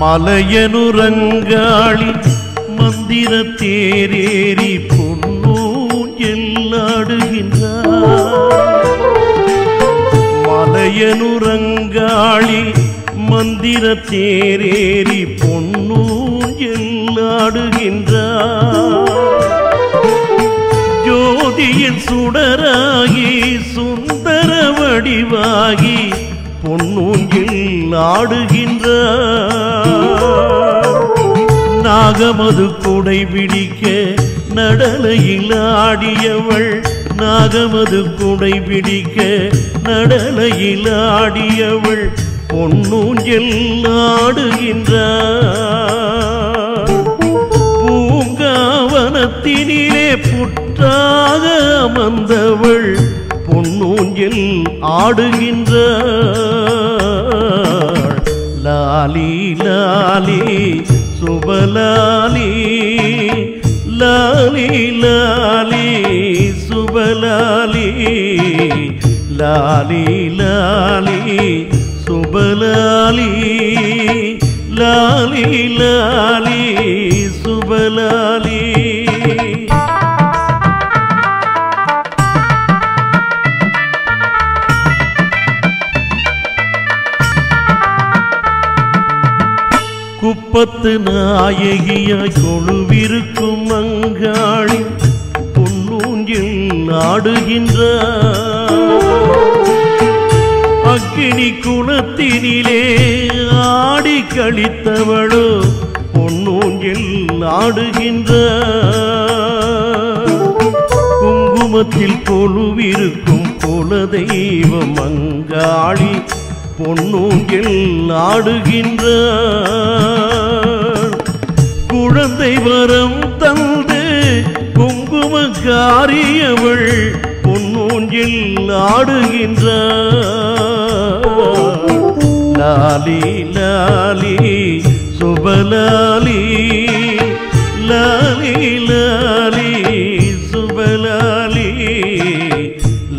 மலையனுரங்காளி மந்திர தேரேறி பொன்னூஞ்சல் ஆடுகின்றார் மலையனுரங்காளி மந்திர தேரேறி பொன்னூஞ்சல் எல்லாடுகின்றார் ஜோதியின் சுடராகி சுந்தர வடிவாகி பொன்னூங்கில் ஆடுகின்ற நாகமது குடை பிடிக்க நடலையில் ஆடியவள். நாகமது குடை பிடிக்க நடலையில் ஆடியவள். பொன்னூஞ்சல் ஆடுகின்ற பூங்காவனத்தினிலே புற்றாக அமர்ந்தவள். பொன்னூஞ்சில் ஆடுகின்ற லாலி லாலி சுபலாலி லாலி லாலி சுபலாலி லாலி லாலி சுபலாலி லாலி லாலி சுபலாலி. குப்பத்து நாயகியாய் கொழுவிருக்கும் அங்காளி பொன்னூஞ்சில் ஆடுகின்ற அக்கினி குணத்தினிலே ஆடி கழித்தவளோ பொன்னூஞ்சில் ஆடுகின்ற குங்குமத்தில் கொழுவிருக்கும் குல தெய்வம் அங்காளி பொன்னூங்கில் ஆடுகின்ற குழந்தை வரம் தந்து குங்குமக்காரியவள் பொன்னூங்கில் ஆடுகின்றார் லாலி லாலி சுபலாலி லாலி லாலி சுபலாலி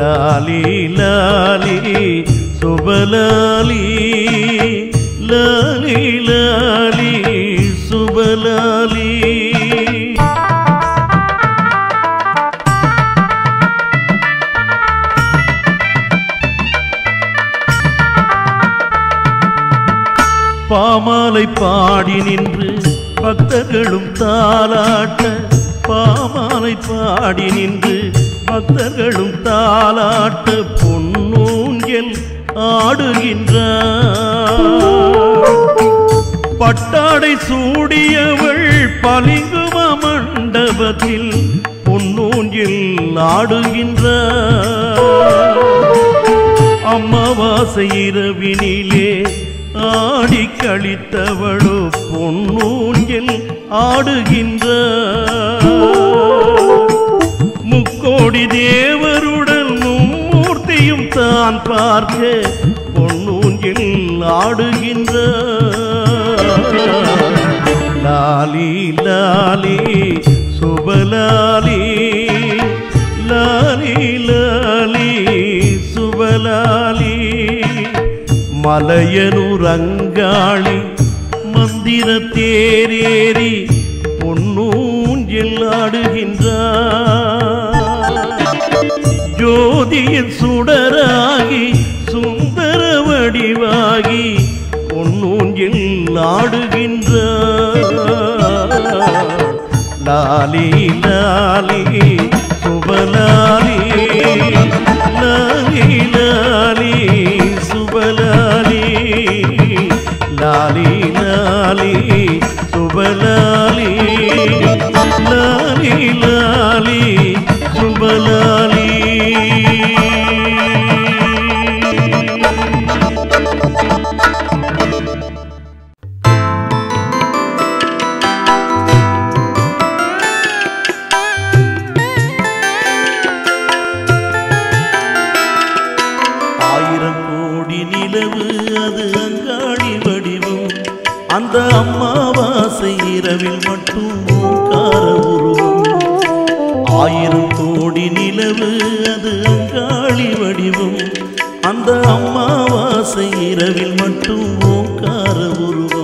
லாலி லாலி சுபலாலி. பாமாலை பாடி நின்று பக்தர்களும் தாளாட்ட பாமாலை பாடி நின்று பக்தர்களும் தாளாட்ட பொன்னூங்கில் ஆடுகின்றார். பட்டாடை சூடியவள் பளிங்கும மண்டபத்தில் பொன்னூங்கில் ஆடுகின்றார். அமாவாசை இரவினிலே ஆடி கழித்தவளோ பொன்னூஞ்சல் ஆடுகின்ற முக்கோடி தேவருடன் மும்மூர்த்தியும் தான் பார்க்க பொன்னூஞ்சில் ஆடுகின்ற. லாலி லாலி சுபலாலி. மலையனுரங்காளி மந்திர தேரேறி பொன்னூஞ்சில் ஆடுகின்றார். ஜோதியின் சுடராகி சுந்தர வடிவாகி பொன்னூஞ்சில் ஆடுகின்றார். லாலி லாலி சுபலாலி சுபலாலி சுபலா அந்த அம்மாவாசை இரவில் மட்டும் கார உருவம். ஆயிரம் கோடி நிலவு அது அங்காளி வடிவம். அந்த அம்மாவாசை இரவில் மட்டும் கார உருவம்.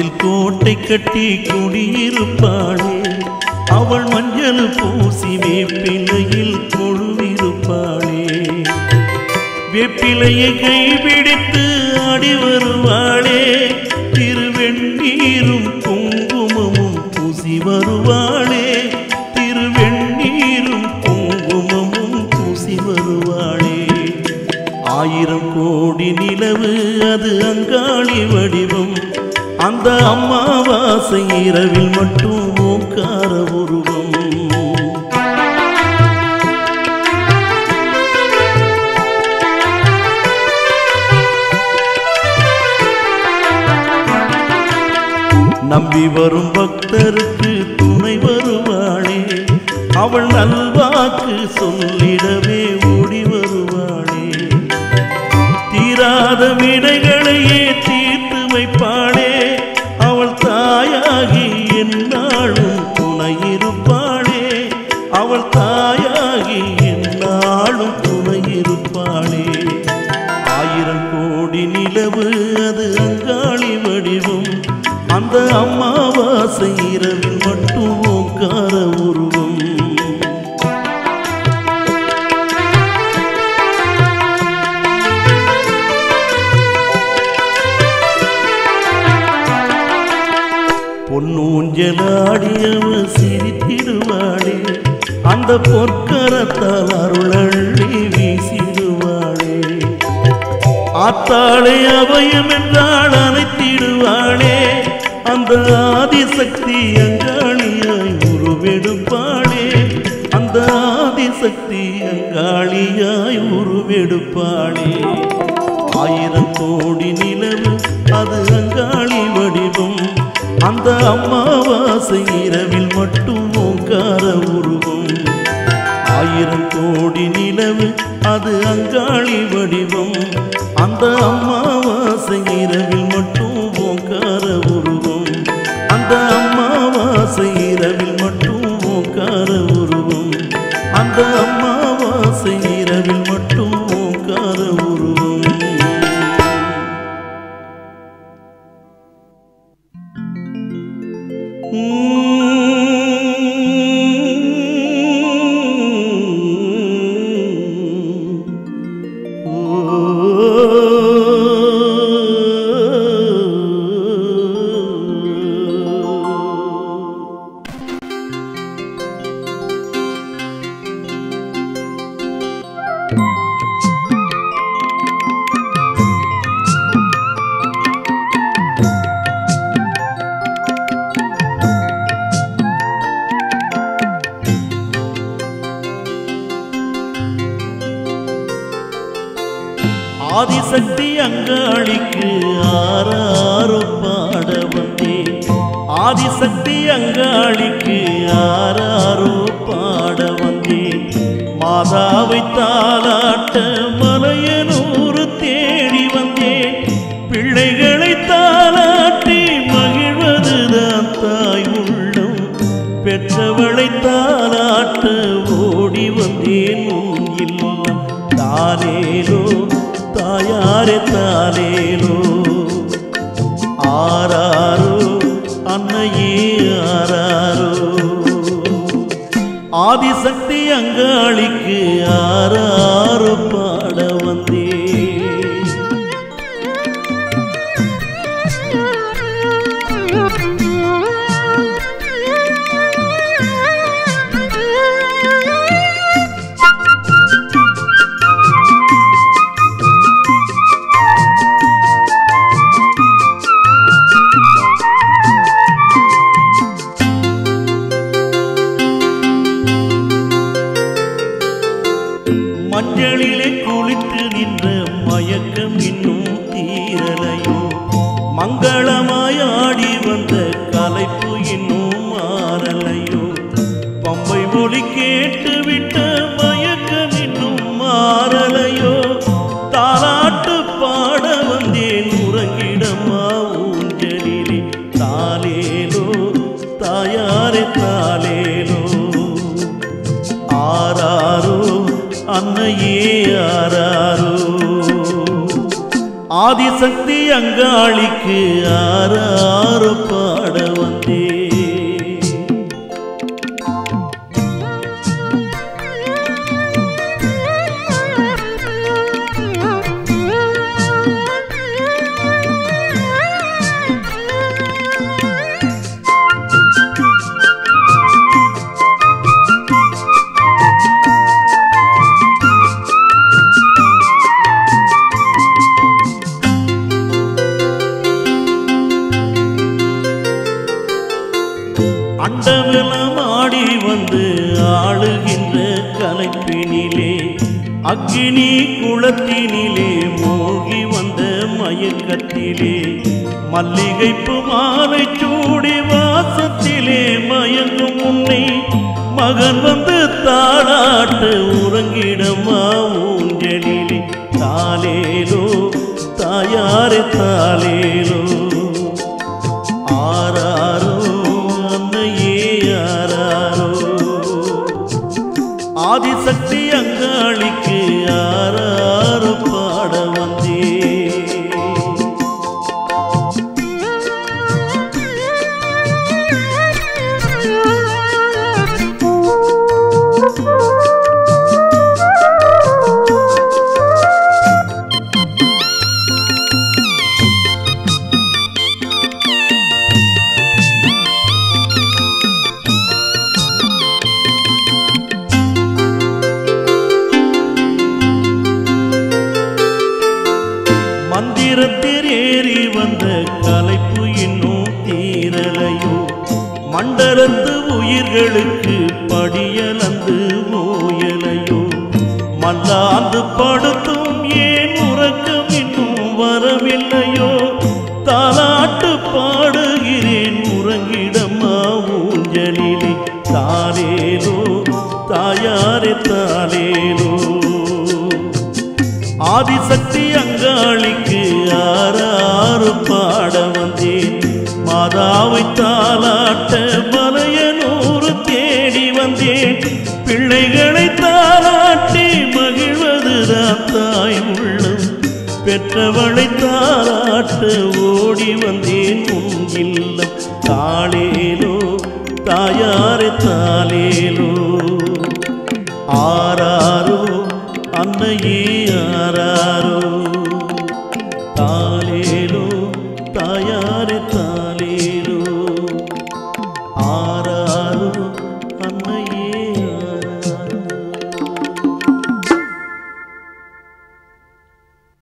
குங்குமத்தில் கோட்டை கட்டி குடியிருப்பாளே. அவள் மஞ்சள் பூசி வேப்பிலையில் குழுவிருப்பாளே. வேப்பிலையை கைபிடித்து ஆசை இரவில் மட்டும் ஓங்கார உருவம். நம்பி வரும் பக்தருக்கு துணை வருவாளே. அவள் நல்வாக்கு சொல்லிடவே ஓடி வருவாளே. தீராத விடைகளையே அந்த பொற்கரத்தால் அருளள்ளி வீசிடுவாளே. ஆத்தாளே அபயம் என்றால் அனைத்திடுவாளே அந்த ஆதிசக்தி அங்காளியாய் உருவெடுப்பாளே. அந்த ஆதிசக்தி அங்காளியாய் உருவெடுப்பாளே. ஆயிரம் கோடி நிலவு அது அங்காளி வடிவம். அந்த அம்மாவாசை இரவில் மட்டும் ஓங்கார வடிவம். அந்த அம்மாவாசை இரவில் மட்டும் ஓங்கார உருவம். அந்த அம்மாவாசை இரவில் மட்டும் ஓங்கார உருவம். அந்த ஆதிசக்தி அங்காளிக்கு ஆறாரோ பாட வந்தேன். ஆதிசக்தி அங்காளிக்கு ஆறாரோ பாட வந்தேன். மாதாவை தாளாட்ட ஆதிசக்தி அங்காளிக்கு ஆறாறு பாட வந்தே ஆதிசக்தி அங்காளிக்கு ஆறு பாட அண்டமெல்லாம் ஆடி வந்து ஆளுகின்ற கலைப்பினிலே அக்னி குளத்தினிலே மோகி வந்த மயக்கத்திலே மல்லிகைப்பு மாலை சூடி வாசத்திலே மயங்கும் உன்னை மகன் வந்து தாளாட்டு உறங்கிடமா மந்திரத்தில் ஏறி வந்த கலைப்பு இன்னும் தீரலையோ மண்டலத்து உயிர்களுக்கு படியலந்து ஓயலையோ மல்லாந்து படுத்தும் ஏன் உறக்கம் இன்னும் வரவில்லையோ தாலாட்டு பாடுகிறேன் உறங்கிடமா ஊஞ்சலிலே தாரேலோ தாயாரே தாலேலோ ஆதிசக்தி அங்காளிக்கு ஆறாறு பாட வந்தேன். மாதாவை தாளாட்ட மலையனூறு தேடி வந்தேன். பிள்ளைகளை தாளாட்டி மகிழ்வதுதான் தாய் உள்ளம். பெற்றவளை தாளாட்ட ஓடி வந்தேன் உன் இல்லம். தாளேலோ தாயாறு தாளேலோ. ஆராரோ அன்னையே